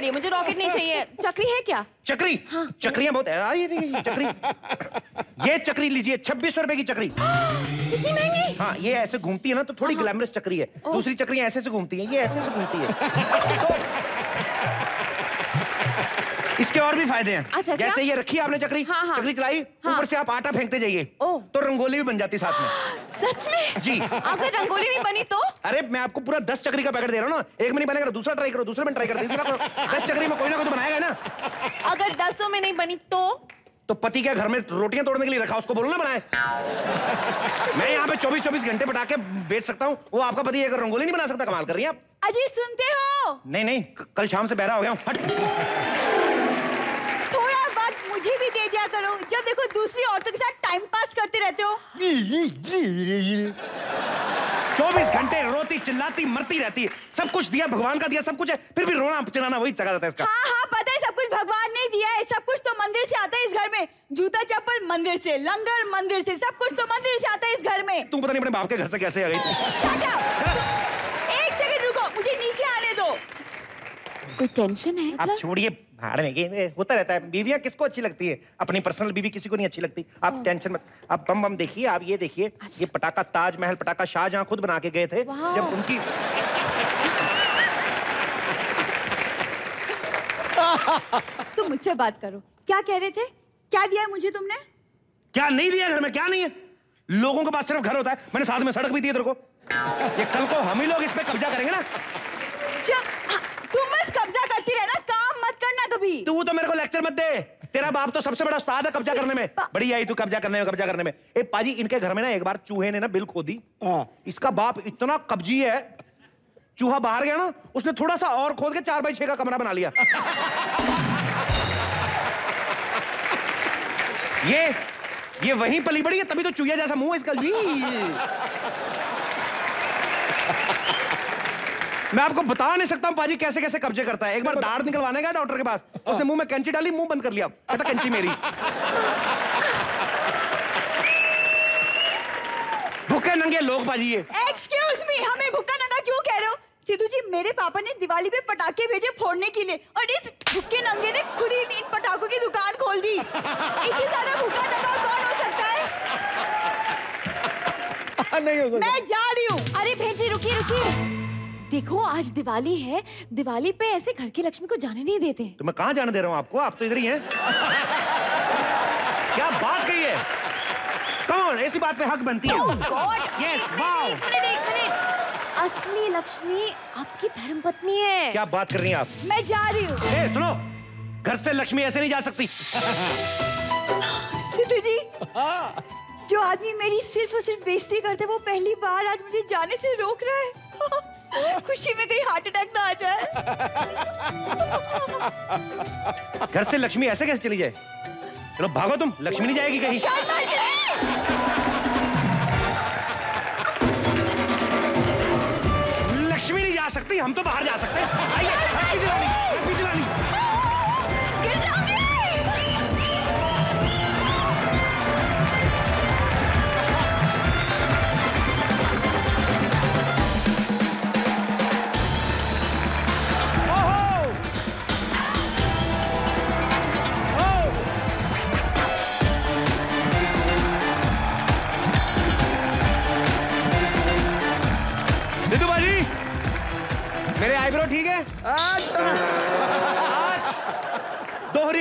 छोड़िए मुझे रॉकेट नहीं चाहिए। चक्री है क्या? चक्री? हाँ, चक्रिया बहुत है। ये देखिए चक्री। ये चक्री लीजिए छब्बीस सौ रुपए की चक्री। इतनी महँगी? हाँ ये ऐसे घूमती है ना तो थोड़ी ग्लैमरस चक्री है। दूसरी चक्रिया ऐसे से घूमती है ये ऐसे से घूमती है। तो इसके और भी फ़ायदे हैं। अच्छा, जैसे ये रखी आपने चक्री? हाँ, हाँ। चक्री चलाई? ऊपर हाँ। से आप आटा फेंकते जाइए। तो रंगोली भी बन जाती साथ में। सच में? जी। अगर रंगोली नहीं बनी तो? अरे मैं आपको पूरा दस चक्री का पैकेट दे रहा हूँ ना। एक में नहीं बनेगा दूसरा ट्राई करो दूसरे में ट्राई करो तीसरा करो दस चक्री में कोई ना कोई तो बनाएगा ना। अगर दसों में नहीं बनी तो? तो पति क्या घर में रोटियाँ तोड़ने के लिए रखा उसको बोलो ना बनाए? मैं यहाँ पे चौबीस चौबीस घंटे पटाके बेच सकता हूँ। वो आपका पति अगर रंगोली नहीं बना सकता कमाल कर रही हैं आप। अजी सुनते हो? नहीं नहीं कल शाम से बहरा हो गया हूँ हट थोड़ा वक्त मुझे भी दे दिया करो। जब देखो दूसरी औरतों के साथ टाइम पास करते रहते हो। चौबीस घंटे रोती चिल्लाती मरती रहती है। सब कुछ दिया भगवान का दिया सब कुछ है। फिर भी रोना चिल्लाना वही चला रहता है इसका। हाँ हाँ पता है सब कुछ भगवान ने दिया है। सब कुछ तो मंदिर से आता है इस घर में। जूता चप्पल मंदिर से लंगर मंदिर से सब कुछ तो मंदिर से आता है इस घर में। तू पता नहीं अपने बाप के घर से कैसे आ गई Shut up! एक सेकंड रुको मुझे नीचे आने दो कोई टेंशन है? आप छोड़िए भाड़ में होता रहता है बीवियाँ किसको अच्छी लगती है? अपनी पर्सनल बीवी किसी को नहीं अच्छी लगती। आप टेंशन मत आप बम बम देखिए आप ये देखिए ये पटाखा ताजमहल पटाखा शाहजहां खुद बना के गए थे जब उनकी तुम मुझसे बात करो। क्या कह रहे थे? क्या दिया है मुझे तुमने? क्या नहीं दिया घर में? क्या नहीं है? लोगों के पास सिर्फ़ घर होता है। मैंने साथ में सड़क भी दी तेरे को। ये कल को हम ही लोग इस पे कब्जा करेंगे ना जब हाँ, तुम बस कब्जा करती रहना काम मत करना कभी तू तो मेरे को लेक्चर मत दे। तेरा बाप तो सबसे बड़ा उस्ताद है कब्जा करने में। बड़ी आई तू कब्जा करने में कब्जा करने में। ए पाजी इनके घर में ना एक बार चूहे ने ना बिल खो दी। हाँ। इसका बाप इतना कब्जी है। चूहा बाहर गया ना उसने थोड़ा सा और खोद के चार बाई छह का कमरा बना लिया। ये ये वहीं पली पड़ी है तभी तो चूहिया जैसा मुँह है इसका ली। मैं आपको बता नहीं सकता हूँ पाजी कैसे कैसे कब्जे करता है। एक बार दाढ़ निकलवाने गया डॉक्टर के पास उसने मुँह में कैंची डाली मुँह बंद कर लिया। कहता कैंची मेरी। भूखे नंगे लोग पाजी ये। एक्सक्यूज मी हमें भुक्का नंगा क्यों कह रहे हो? सिद्धू जी मेरे पापा ने दिवाली पे पटाखे भेजे फोड़ने के लिए और इस भुक्के नंगे ने खुद ही इन पटाखों की दुकान खोल दी। इससे ज़्यादा भुक्का नंगा कौन हो सकता है? नहीं हो सकता। मैं जा रही हूँ। अरे भेजी रुकिए रुकिए देखो आज दिवाली है। दिवाली पे ऐसे घर की लक्ष्मी को जाने नहीं देते। तो मैं कहाँ जाने दे रहा हूँ आपको? आप तो इधर ही हैं। क्या बात कही है? कौन? ऐसी बात पे हक बनती है। Oh Yes, एक wow! मिनट, एक मिनट, एक मिनट। असली लक्ष्मी आपकी धर्मपत्नी है। क्या बात कर रही हैं आप? मैं जा रही हूँ। ए, सुनो। घर से लक्ष्मी ऐसे नहीं जा सकती। सिद्धू जी जो आदमी मेरी सिर्फ़ और सिर्फ़ बेइज्जती करते वो पहली बार आज मुझे जाने से रोक रहा है। खुशी में कहीं हार्ट अटैक ना आ जाए। घर से लक्ष्मी ऐसे कैसे चली जाए? चलो भागो तुम लक्ष्मी नहीं जाएगी कहीं। लक्ष्मी नहीं जा सकती हम तो बाहर जा सकते हैं। आइए।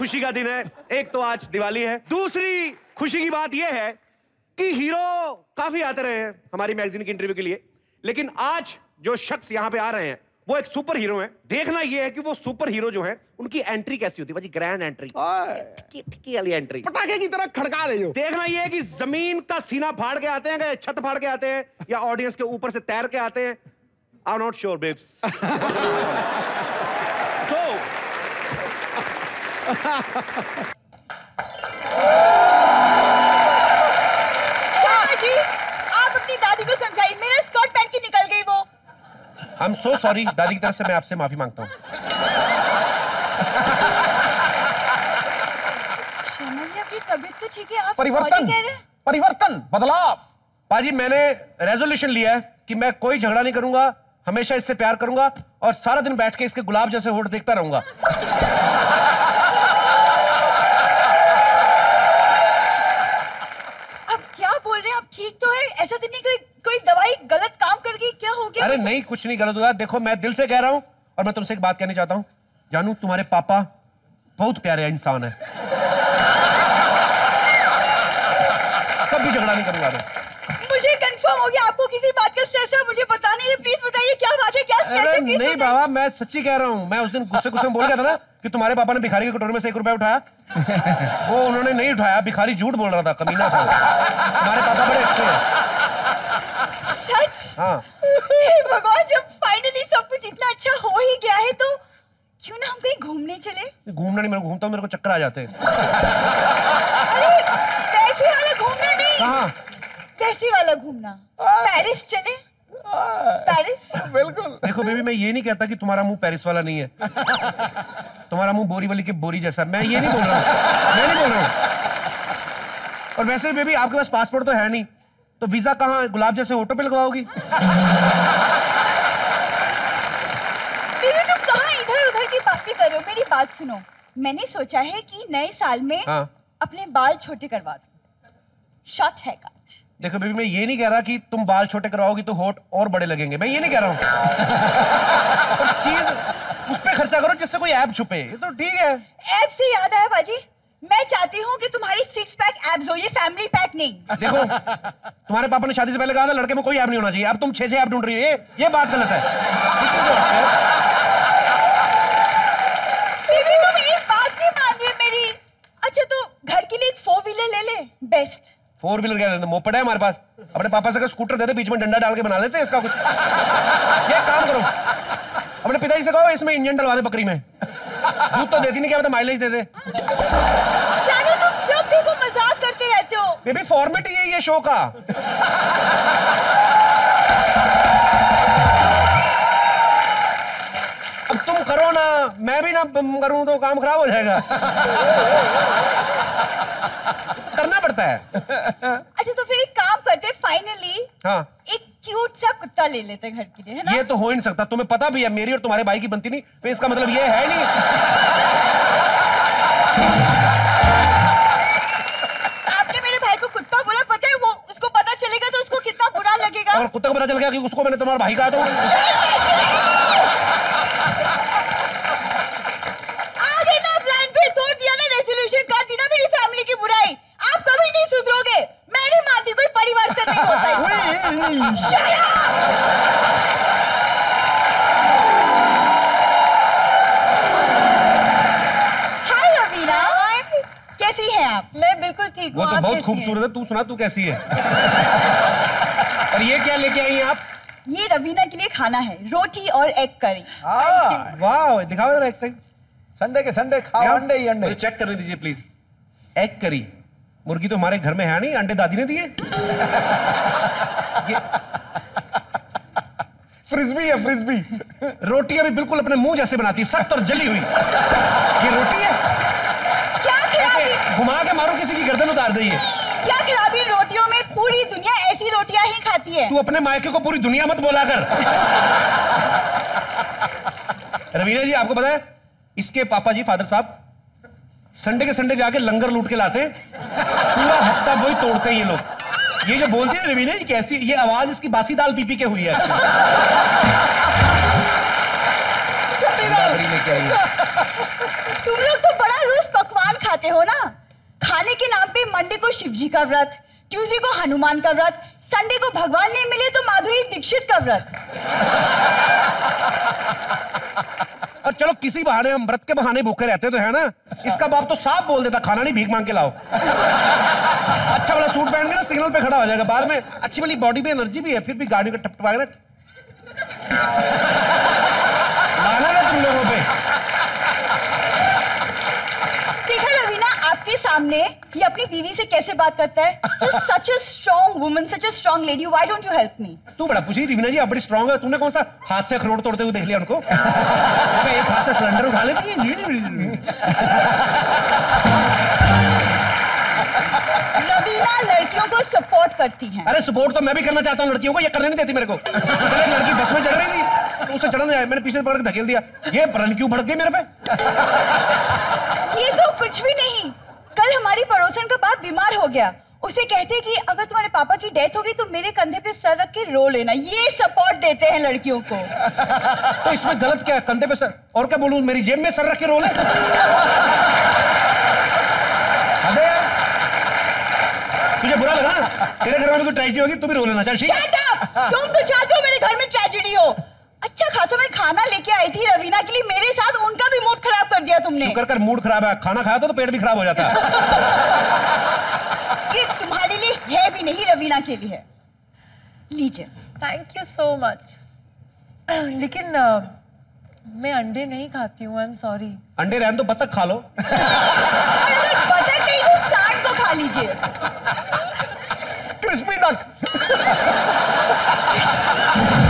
खुशी का दिन है। एक तो आज दिवाली है। दूसरी खुशी की बात यह है कि हीरो काफ़ी आते रहे हैं हमारी मैगजीन की इंटरव्यू के लिए। लेकिन आज जो शख्स यहाँ पे आ रहे हैं वो एक सुपर हीरो है। देखना यह है कि वो सुपर हीरो जो है उनकी एंट्री कैसी होती है? भाजी ग्रैंड एंट्री आए, वाली एंट्री पटाखे की तरह खड़का रही हो। देखना यह है कि ज़मीन का सीना फाड़ के आते हैं या छत फाड़ के आते हैं या ऑडियंस के ऊपर से तैर के आते हैं? I not sure babes so Sharma ji आप अपनी दादी को समझाइए मेरा स्कर्ट पहन के निकल गई वो। आई एम सो सॉरी दादी की तरफ़ से मैं आपसे माफ़ी माँगता हूँ। तबीयत तो ठीक है आप परिवर्तन कह रहे हैं? परिवर्तन बदलाव। पाजी मैंने रेजोल्यूशन लिया है कि मैं कोई झगड़ा नहीं करूँगा हमेशा इससे प्यार करूँगा और सारा दिन बैठ के इसके गुलाब जैसे होठ देखता रहूँगा अब क्या बोल रहे हैं आप ठीक तो है? ऐसा तो नहीं कोई कोई दवाई गलत काम कर गई क्या हो गया? अरे नहीं कुछ नहीं गलत हुआ देखो मैं दिल से कह रहा हूँ और मैं तुमसे एक बात कहनी चाहता हूँ। जानू तुम्हारे पापा बहुत प्यारे इंसान है। कभी झगड़ा नहीं करूँगा मुझे कंफर्म हो गया आपको किसी बात का स्ट्रेस है मुझे बताने है प्लीज़ बताइए क्या बात है? क्या अरे नहीं बाबा मैं सच्ची कह रहा हूँ। मैं उस दिन गुस्से गुस्से में बोल गया था ना कि तुम्हारे पापा ने भिखारी के कटोरे में से एक रुपया उठाया। वो उन्होंने नहीं उठाया भिखारी झूठ बोल रहा था कमीना था तुम्हारे पापा बड़े अच्छे हैं। सच? हाँ। भगवान जब फाइनली सब कुछ इतना अच्छा हो ही गया है तो क्यों ना हम कहीं घूमने चले? घूमना नहीं मेरे घूमता हूँ मेरे को चक्कर आ जाते हैं। अरे पैसे वाला घूमना नहीं? कहाँ? पैसे वाला घूमना? पेरिस चले? बिल्कुल। देखो बेबी मैं ये नहीं कहता कि तुम्हारा मुँह पेरिस वाला नहीं है। तुम्हारा मुँह बोरी वाली के बोरी जैसा। मैं ये नहीं बोल रहा हूँ। मैं नहीं बोल रहा हूँ। और वैसे बेबी आपके पास पासपोर्ट तो है नहीं। तो वीज़ा कहाँ गुलाब जैसे ऑटो पे लगवाओगी? तुम कहाँ इधर उधर की बातें कर रहे हो? मेरी बात सुनो। मैंने सोचा है कि नए साल में हाँ। अपने बाल छोटे करवा दूँ। शॉर्ट है कट देखो बेबी मैं ये नहीं कह रहा कि तुम बाल छोटे कराओगी तो होठ और बड़े लगेंगे। मैं ये नहीं कह रहा हूँ। चीज़ उस पर खर्चा करो जिससे कोई ऐप छुपे। ये तो ठीक है। ऐप से याद आया बाजी? मैं चाहती हूँ कि तुम्हारी सिक्स पैक एब्स हो ये फैमिली पैक नहीं। देखो तुम्हारे पापा ने शादी से पहले कहा था लड़के में कोई ऐप नहीं होना चाहिए। अब तुम छह से ऐप ढूंढ रही हो। ये ये बात गलत है. बेबी तुम एक बात नहीं मान रही मेरी। अच्छा तो घर के लिए एक फोर व्हीलर ले ले बेस्ट फोर व्हीलर क्या मोपड़ है हमारे पास। अपने पापा से अगर स्कूटर दे दे बीच में डंडा डाल के बना लेते हैं इसका कुछ। ये काम करो। अपने पिताजी से कहो इसमें इंजन डलवा दे बकरी में। दूध तो देती नहीं क्या पता माइलेज दे दे। जानो तुम जब देखो मज़ाक करते रहते हो। बेबी फॉर्मेट ही है ये शो का। अब तुम करो ना मैं भी ना करूँ तो काम खराब हो जाएगा। तो पड़ता है। अच्छा तो फिर एक काम करते फाइनली हाँ। एक क्यूट सा कुत्ता ले लेते हैं घर के लिए है ना? ये तो हो ही नहीं सकता तुम्हें पता भी है मेरी और तुम्हारे भाई की बनती नहीं तो इसका मतलब ये है नहीं। आपने मेरे भाई को कुत्ता बोला पता है वो उसको पता चलेगा तो उसको कितना बुरा लगेगा। और कुत्ते को पता चल गया कि उसको मैंने तुम्हारा भाई कहा तो आगे ना प्लान पे तोड़ दिया ना रेजोल्यूशन कर दी ना मेरी फैमिली की बुराई आप कभी नहीं सुधरोगे मैं नहीं मानती कोई परिवर्तन नहीं होता Shut up! कैसी हैं आप? मैं बिल्कुल ठीक वो तो बहुत खूबसूरत है? तू सुना तू कैसी है? और ये क्या लेके आई हैं आप? ये रवीना के लिए खाना है रोटी और एग करी हाँ वाह दिखाओ जरा एक सेकंड संडे के संडे खाओ अंडे ही अंडे। चेक करने दीजिए प्लीज़ एग करी मुर्गी तो हमारे घर में है नहीं अंडे दादी ने दिए। फ्रिस्बी है फ्रिस्बी रोटियाँ भी बिल्कुल अपने मुँह जैसे बनाती है सख्त और जली हुई। ये रोटी है? क्या खराबी घुमा के मारो किसी की गर्दन उतार दे ये। क्या खराबी रोटियों में पूरी दुनिया ऐसी रोटियाँ ही खाती है। तू अपने मायके को पूरी दुनिया मत बोला कर। रवीना जी आपको पता है इसके पापा जी फादर साहब संडे के संडे जाके लंगर लूट के लाते पूरा हफ़्ता वही तोड़ते हैं ये लोग। ये जो बोलती है रवीना जी कैसी ये आवाज़ इसकी बासी दाल पी पी के हुई है। तुम लोग तो बड़ा रोज पकवान खाते हो ना। खाने के नाम पे मंडे को शिवजी का व्रत ट्यूसडे को हनुमान का व्रत संडे को भगवान नहीं मिले तो माधुरी दीक्षित का व्रत। किसी बहाने हम व्रत के बहाने भूखे रहते तो है ना? इसका बाप तो साफ़ बोल देता, खाना नहीं, भीख मांग के लाओ। अच्छा वाला सूट पहन के ना सिग्नल पे खड़ा हो जाएगा, बाद में अच्छी वाली बॉडी भी एनर्जी भी है, फिर भी गाड़ी का टपटवा ना लाना तुम लोगों पे देखा रवीना आपके सामने ये अपनी बीवी से कैसे बात करता है? Such a strong woman such a strong lady why don't you help me तू बड़ा पूछी रिविना जी आप बड़ी स्ट्रांग है। तूने कौन सा हाथ से अखरोट तोड़ते हुए देख लिया उनको? एक हाथ से सिलेंडर उठा लेती है रवीना रवीना लड़कियों को सपोर्ट करती हैं। अरे सपोर्ट तो मैं भी करना चाहता हूँ लड़कियों को ये करने नहीं देती मेरे को। लड़की बस में चढ़ रही थी तो उसे चढ़ने आया। मैंने पीछे से पकड़ के धकेल दिया। ये रन क्यों भड़क गई मेरे पे? ये तो कुछ भी नहीं। हमारी पड़ोसन का बाप बीमार हो गया। उसे कहते कि अगर तुम्हारे पापा की डेथ होगी तो मेरे कंधे पे सर रख के रो लेना। ये सपोर्ट देते हैं लड़कियों को। तो इसमें गलत क्या है? कंधे पे सर और क्या बोलूँ? मेरी जेब में सर रख के रो ले? अबे! यार तुझे बुरा लगा? तेरे घर में कोई ट्रेजेडी होगी तू भी रो लेना। चल ठीक है? तुम तो चाहते हो मेरे घर में ट्रेजेडी हो। अच्छा खासा मैं खाना लेके आई थी रवीना के लिए। मेरे साथ उनका भी मूड कर दिया तुमने? शुक्र कर मूड खराब है। खाना खाया तो, तो पेट भी खराब हो जाता है। ये तुम्हारे लिए है भी नहीं रवीना के लिए। लीजिए। थैंक यू सो मच लेकिन अ, मैं अंडे नहीं खाती हूँ आई एम सॉरी अंडे रहने तो बतख खा लो। बतख नहीं तो सांड को खा लीजिए। Crispy duck.